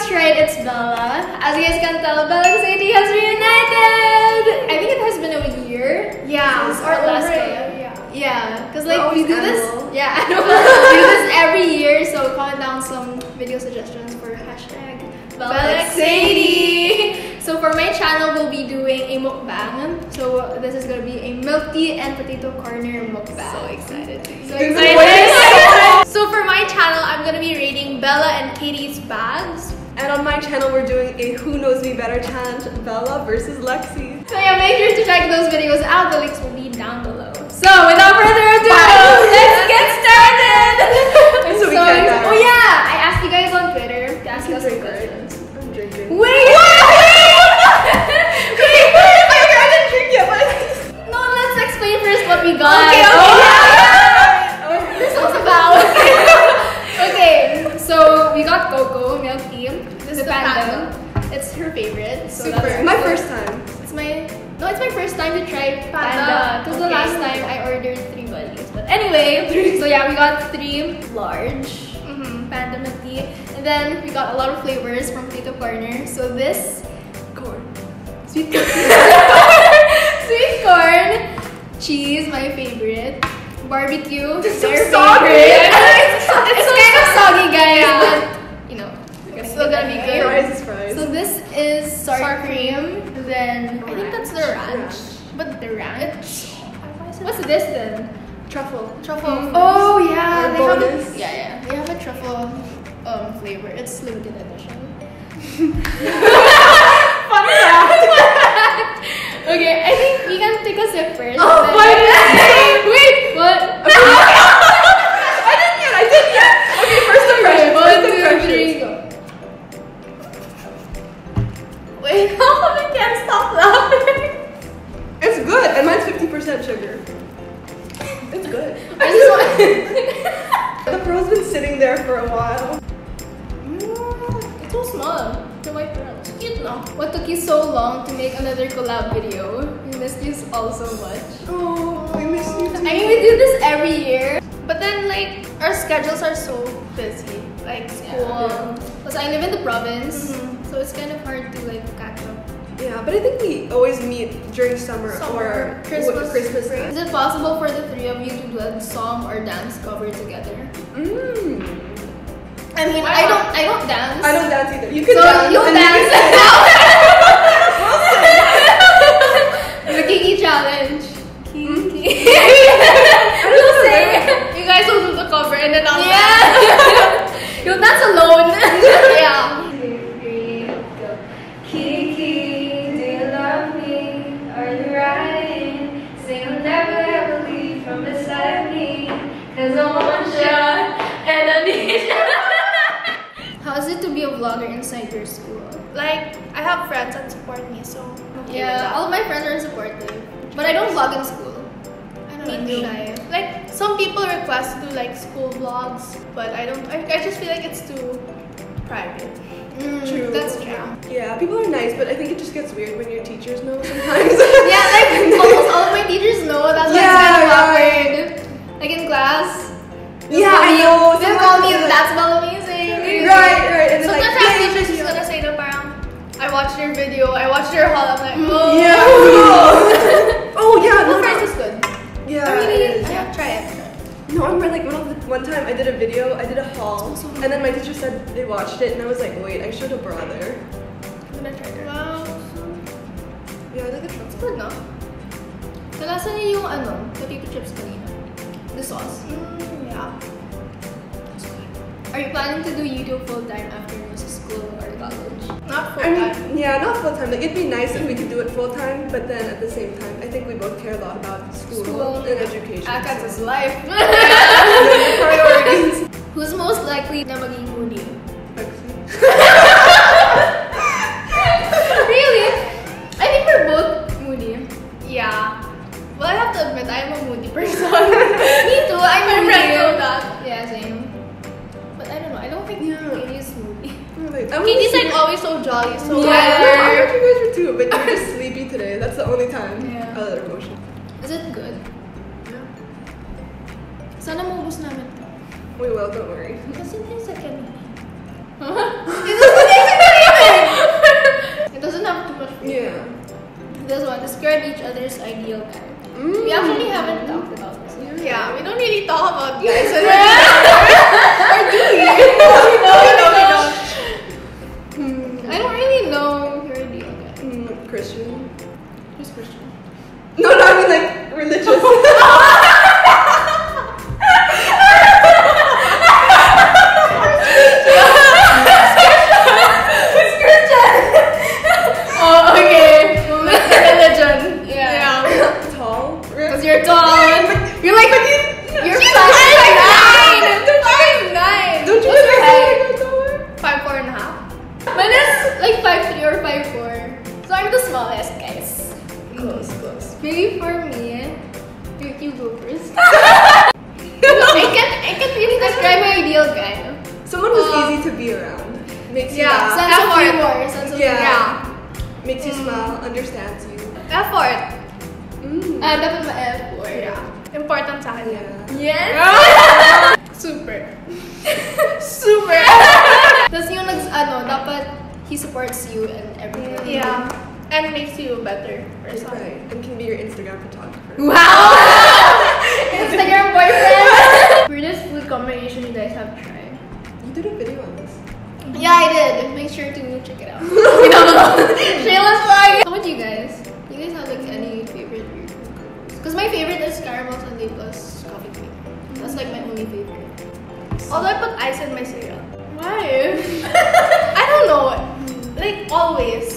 That's right, it's Bella. As you guys can tell, Bella and Sadie has reunited. I think it has been a year. Yeah, or our last day. Yeah. Yeah, because We're like we do this. Yeah, we do this every year, so comment down some video suggestions for hashtag Bella Bella X Sadie. So for my channel, we'll be doing a mukbang. So this is gonna be a milk tea and potato corner mukbang. So excited! So excited! so for my channel, I'm gonna be rating Bella and Katie's bags. And on my channel, we're doing a Who Knows Me Better challenge, Bella versus Lexy. So yeah, make sure to check those videos out. The links will be down below. So without further ado, Bye. let's get started. I'm So so excited. Oh yeah, I asked you guys on Twitter to ask us some questions. I'm drinking. Wait, large Mm-hmm. panda tea, and then we got a lot of flavors from Potato Corner. So this Corn. sweet corn, sweet corn, cheese, my favorite. Barbecue, It's so their soggy. favorite. It's it's so kind of soggy, guys, Yeah. but you know, it's still gonna be good. Fries fries. So this is sour, Sour cream. Then I think that's the ranch. Ranch. But the ranch. What's this then? Truffle. Truffle. Oh yeah, Or they have a, yeah yeah. They have a truffle um flavor. It's limited edition. Fun fact. Okay, I think we can take a sip first. Oh, and then- why did I- Wait, what? Another collab video? We missed you all so much. Oh, I miss you too. I mean, we do this every year, but then like our schedules are so busy, like school. Yeah. Because I live in the province, Mhm. so it's kind of hard to like catch up. Yeah, but I think we always meet during summer, Summer, or Christmas, Christmas Is it possible for the three of you to do a song or dance cover together? Mm. I mean, Why I not? don't, I don't dance. I don't dance either. You can So dance. you dance. can the Kiki challenge. Kiki. Hmm? don't You'll say. You guys will do the cover and then I'll yeah. You'll dance alone. yeah. Kiki, do you love me? Are you riding? Say you'll never ever leave from beside me. Cause I'm one and I need you. How is it to be a vlogger inside your school? Like, I have friends that support me, so I'm okay with Yeah, that. all of my friends are supportive. But I don't vlog in school. I don't Me know, too. shy. Like, some people request to do like school vlogs, but I don't. I, I just feel like it's too private. Mm, True. That's true. Yeah, people are nice, but I think it just gets weird when your teachers know sometimes. Yeah, like almost all of my teachers know that's why Yeah, it's kind of right. awkward. Like in class. they'll Yeah, call I me- know. They'll call me Sometimes- that's well amazing. right, right. I watched your video, I watched your haul. I'm like, oh. Yeah. oh yeah. Well, No, friends no. is good. Yeah. Really? it is. Yeah, try it. No, I remember like one, of the, one time I did a video, I did a haul, and then my teacher said they watched it, and I was like, wait, I should have brought there. I'm it. Wow. Yeah, I like the truffle. Good, no? Nalasa niyo yung ano, potato chips kanina. The sauce. Mm, yeah. Are you planning to do YouTube full time after I time. mean, um, yeah, not full time. Like it'd be nice if we could do it full time, but then at the same time, I think we both care a lot about school, and education. Akas is so. life. priorities. Who's most likely na maging jolly, so Yeah, I thought you guys were too, but you're just sleepy today. That's the only time. Yeah. Other emotion. Is it good? Yeah. Sana maubos namin to. We will. Don't worry. Kasi hindi second. Is this the next Yeah. This one, describe each other's ideal guy. Mm. We actually haven't talked about this. Yeah, we don't really talk about guys. or do we? To be around. Makes you yeah, laugh. Sense of effort. humor. Sense of Yeah. humor. Makes you smile. Understands you. Effort. Mm. Ah, dapat ma-F word. Yeah. Important sa akin. Yeah. Yes. Super. Super. Tapos yung nags, ano, dapat he supports you and everything. Yeah. And makes you a better person. Right. And can be your Instagram photographer. Wow! Instagram boyfriend! Weirdest food combination you guys have tried? You did a video on this. Yeah, I did. Make sure to check it out. Shameless plug! How about you guys? You guys have like any favorite weird Because my favorite is caramel sundae plus coffee cream. That's like my only favorite. Although I put ice in my cereal. Why? I don't know. Like always.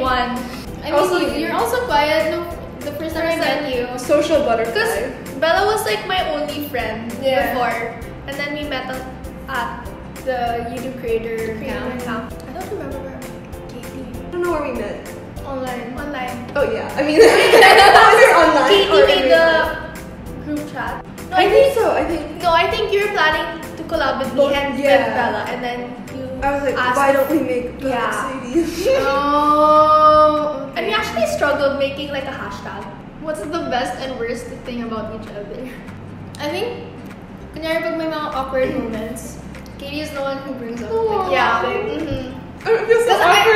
One. I mean, Also, you, you're also quiet. No, the first time I met you. Social butterfly. Because. Bella was like my only friend Yeah. before. And then we met at, at the YouTube creator Creator camp. I don't remember where. Katie. I don't know where we met. Online. Online. Oh yeah. I mean, online? Katie or made the group chat. No, I think so. I think. No, I think you were planning collab with me Both- and yeah. with Bella, and then you. I was like, asked why don't we make Bella Yeah. Sadie? Oh. And we actually struggled making like a hashtag. What's the best and worst thing about each other? I think, kunyari pag may mga awkward moments, Katie is the one who brings up Aw. the Yeah. topic. Mhm. I feel so Because I-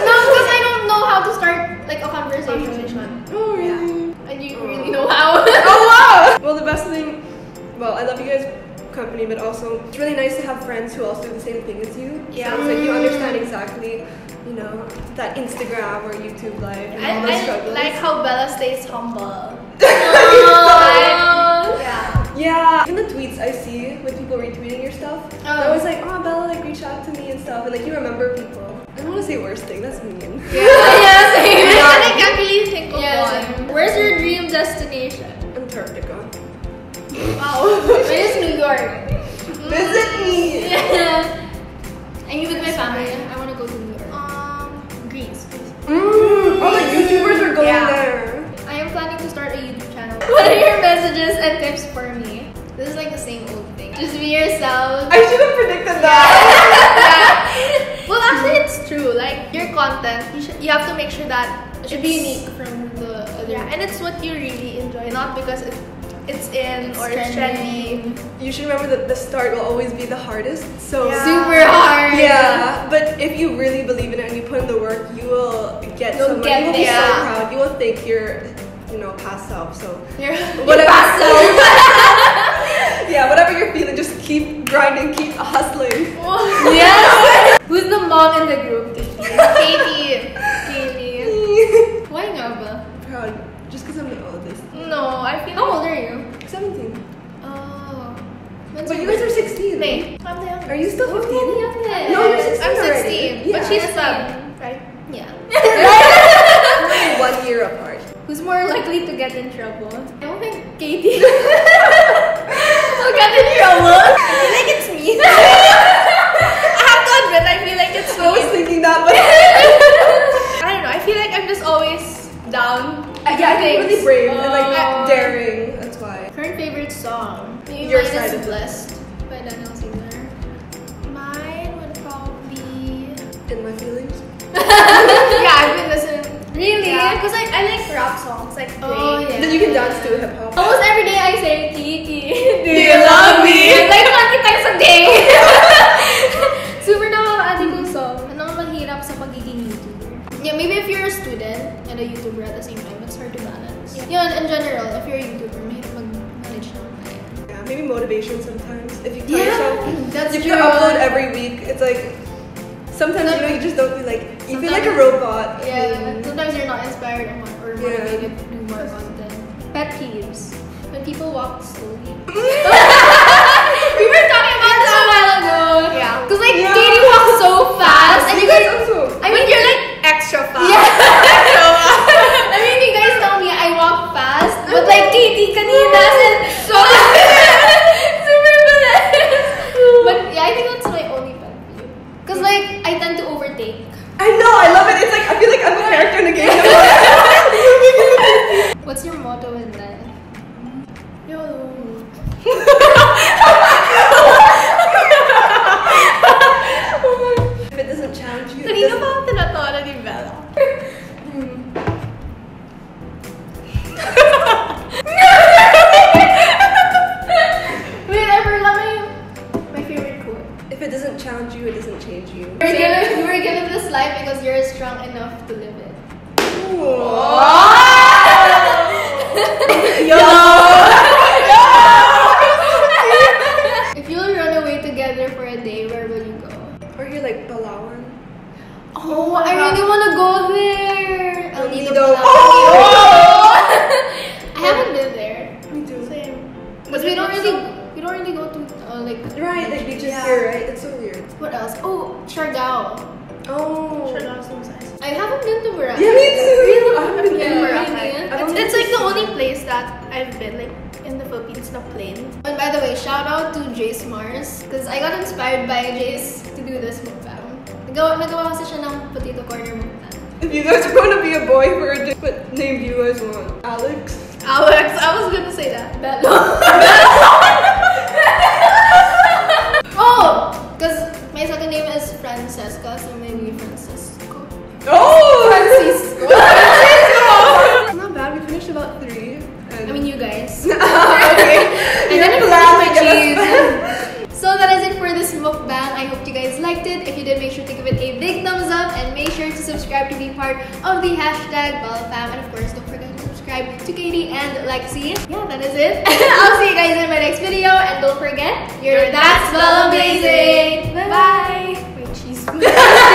no, because I don't know how to start like a conversation. Conversation. oh really? And you Oh. really know how. oh wow! Well, the best thing, well, I love you guys' company, but also it's really nice to have friends who also do the same thing as you. Yeah. So like you understand exactly, you know, that Instagram or YouTube life and all I, those I struggles. like how Bella stays humble. Aw. Yeah. yeah, even the tweets I see with people retweeting your stuff, Oh. they're always like, oh, Bella, like reach out to me and stuff, and like you remember people. I don't want to say worst thing. That's mean. yeah, same. And I can't really think of Yeah, one. same. Where's your dream destination? Antarctica. Wow. Mine is New York. Visit me. Yeah. And you with my family. I want to go to New York. Um, Greece. Mm, all the YouTubers are going Yeah. there. I am planning to start a YouTube channel. What are your messages and tips for me? This is like the same old thing. Just be yourself. I should have predicted that. Well, actually, it's true. Like your content, you should you have to make sure that It should be unique from the other. Yeah, and it's what you really enjoy, not because it, it's in It's or it's trendy. You should remember that the start will always be the hardest. So Yeah. super hard. Yeah, but if you really believe in it and you put in the work, you will get You'll somewhere. get you will be so proud. You will think you're, you know, past self. So You're whatever. yeah, whatever you're feeling, just keep grinding, keep hustling. yes. Who's the mom in the group? I rap songs, like Oh, Drake. yeah. Then you can dance to hip hop. Almost every day I say Kiki. Do you love me? like 20 times a day. Super nakaka-addict yung song. Anong mahirap sa pagiging YouTuber? Yeah, maybe if you're a student and a YouTuber at the same time, it's hard to balance. Yun, in general, if you're a YouTuber, mahirap mag-manage ng time. Yeah, maybe motivation sometimes. If you tell Yeah, yourself that's if true. you upload every week, it's like sometimes you know you just don't feel like you feel like a robot. Yeah, sometimes you're not inspired or, mo- or Yeah. motivated to do more content. Pet peeves. When people walk slowly. we were talking about this a while ago. Yeah. Cause like Yeah. Katie walks so fast, and you you guys guys. also. I mean, you're like Extra fast. yeah. I mean, you guys tell me I walk fast, but like Katie kanina said so I haven't been there. Me too. Same. Because we don't really, we don't really go to uh, like. Right, like beaches Yeah. here, right? It's so weird. What else? Oh, Siargao. Oh. I haven't been to Boracay. Yeah, me too. Really? I haven't been Yeah, to really? Boracay. I It's, it's like the only place that I've been, like in the Philippines, not plane. And by the way, shout out to Jace Mars because I got inspired by Jace to do this mukbang. Nagawa, nagawa kasi siya ng potato corner mukbang. If you guys are going to be a boy for a day, what name do you guys want? Alex? Alex, I was gonna say that. Bello. oh! Because my second name is Francesca, so maybe Francisco. Oh! Francisco. Not bad. We finished about three. And I mean, you guys. okay. And You're then planning with cheese. To subscribe to be part of the hashtag BellaFam. And of course, don't forget to subscribe to Katie and Lexy. Yeah, that is it. I'll see you guys in my next video. And don't forget, you're That's Bella Amazing. Bye. Wait, cheese.